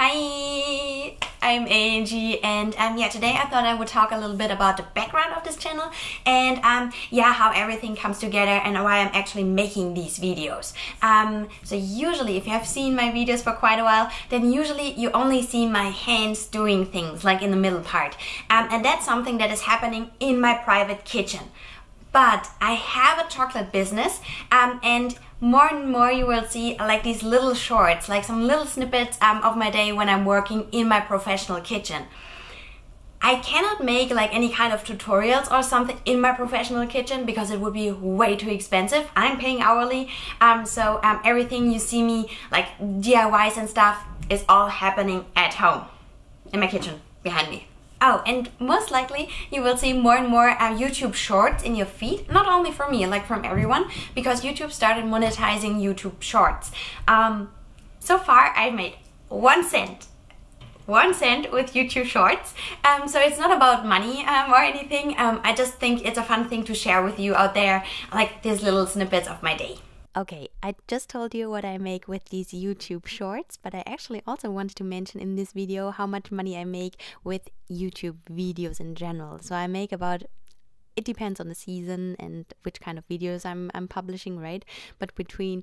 Hi, I'm Angi and um, yeah, today I thought I would talk a little bit about the background of this channel and um, yeah, how everything comes together and why I'm actually making these videos. Um, so usually if you have seen my videos for quite a while, then usually you only see my hands doing things like in the middle part. Um, and that's something that is happening in my private kitchen but I have a chocolate business um, and more and more you will see like these little shorts, like some little snippets um, of my day when I'm working in my professional kitchen. I cannot make like any kind of tutorials or something in my professional kitchen because it would be way too expensive. I'm paying hourly, um, so um, everything you see me like DIYs and stuff is all happening at home in my kitchen behind me. Oh, and most likely you will see more and more uh, YouTube shorts in your feed, not only from me, like from everyone, because YouTube started monetizing YouTube shorts. Um, so far, I've made one cent. One cent with YouTube shorts. Um, so it's not about money um, or anything. Um, I just think it's a fun thing to share with you out there, like these little snippets of my day. Okay, I just told you what I make with these YouTube shorts, but I actually also wanted to mention in this video how much money I make with YouTube videos in general. So I make about it depends on the season and which kind of videos I'm I'm publishing, right? But between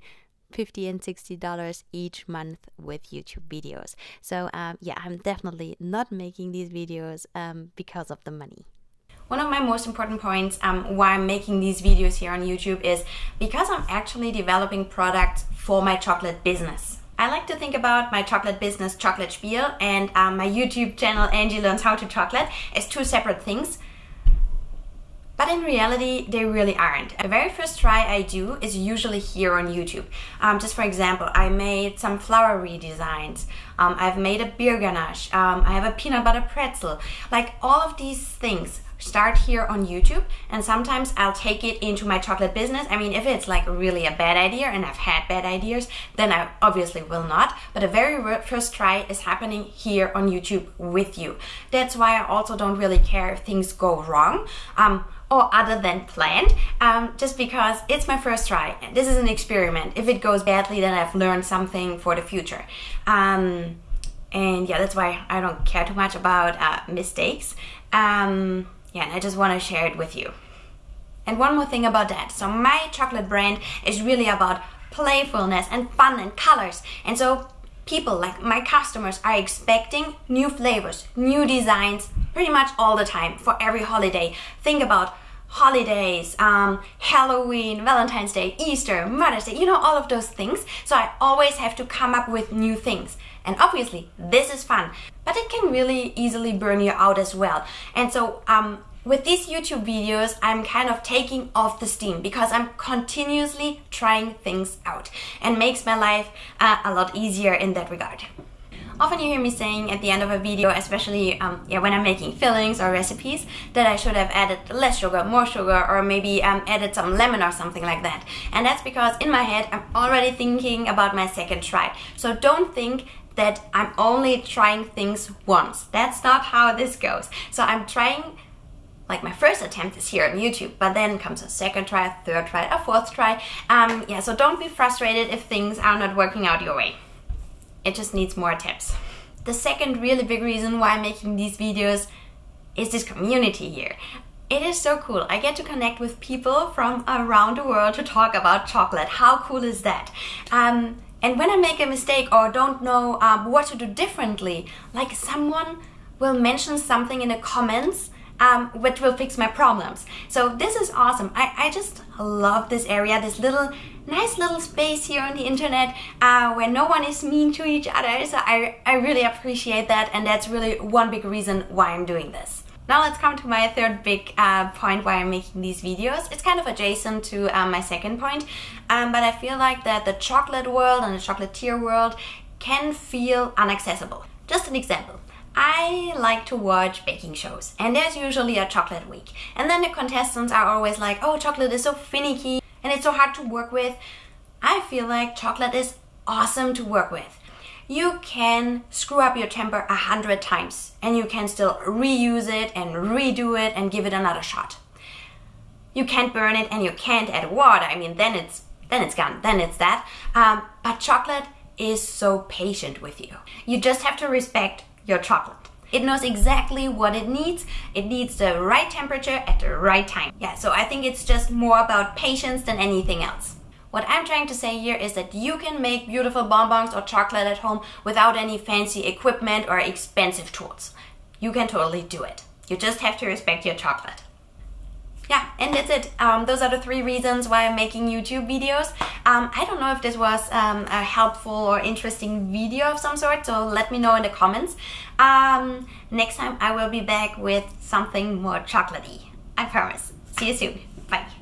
50 and 60 dollars each month with YouTube videos. So um, yeah, I'm definitely not making these videos um, because of the money. One of my most important points um, why I'm making these videos here on YouTube is because I'm actually developing products for my chocolate business. I like to think about my chocolate business, Chocolate Spiel, and um, my YouTube channel, Angi Learns How to Chocolate, as two separate things. But in reality, they really aren't. The very first try I do is usually here on YouTube. Um, just for example, I made some flower redesigns. Um, I've made a beer ganache. Um, I have a peanut butter pretzel. Like all of these things start here on YouTube and sometimes I'll take it into my chocolate business. I mean, if it's like really a bad idea and I've had bad ideas, then I obviously will not. But the very first try is happening here on YouTube with you. That's why I also don't really care if things go wrong. Um, or other than planned, um, just because it's my first try. And this is an experiment. If it goes badly, then I've learned something for the future. Um, and yeah, that's why I don't care too much about uh, mistakes. Um, yeah, and I just want to share it with you. And one more thing about that. So my chocolate brand is really about playfulness and fun and colors. And so people like my customers are expecting new flavors, new designs pretty much all the time for every holiday. Think about holidays, um, Halloween, Valentine's Day, Easter, Mother's Day, you know, all of those things. So I always have to come up with new things. And obviously, this is fun, but it can really easily burn you out as well. And so, um, with these YouTube videos, I'm kind of taking off the steam because I'm continuously trying things out and makes my life uh, a lot easier in that regard. Often you hear me saying at the end of a video, especially um, yeah, when I'm making fillings or recipes, that I should have added less sugar, more sugar, or maybe um, added some lemon or something like that. And that's because in my head, I'm already thinking about my second try. So don't think that I'm only trying things once. That's not how this goes. So I'm trying like my first attempt is here on YouTube, but then comes a second try, a third try, a fourth try. Um, yeah, so don't be frustrated if things are not working out your way. It just needs more tips. The second really big reason why I'm making these videos is this community here. It is so cool. I get to connect with people from around the world to talk about chocolate. How cool is that? Um, and when I make a mistake or don't know um, what to do differently, like someone will mention something in the comments um, which will fix my problems. So this is awesome. I, I just love this area, this little nice little space here on the internet uh, where no one is mean to each other. So I, I really appreciate that and that's really one big reason why I'm doing this. Now let's come to my third big uh, point why I'm making these videos. It's kind of adjacent to um, my second point, um, but I feel like that the chocolate world and the chocolatier world can feel inaccessible. Just an example. I like to watch baking shows, and there's usually a chocolate week. And then the contestants are always like, oh, chocolate is so finicky and it's so hard to work with. I feel like chocolate is awesome to work with you can screw up your temper a hundred times and you can still reuse it and redo it and give it another shot. You can't burn it and you can't add water. I mean, then it's then it's gone. Then it's that. Um, but chocolate is so patient with you. You just have to respect your chocolate. It knows exactly what it needs. It needs the right temperature at the right time. Yeah, so I think it's just more about patience than anything else. What I'm trying to say here is that you can make beautiful bonbons or chocolate at home without any fancy equipment or expensive tools. You can totally do it. You just have to respect your chocolate yeah, and that's it. Um, those are the three reasons why I'm making YouTube videos. Um, I don't know if this was um, a helpful or interesting video of some sort, so let me know in the comments. Um, next time I will be back with something more chocolatey. I promise. See you soon. Bye.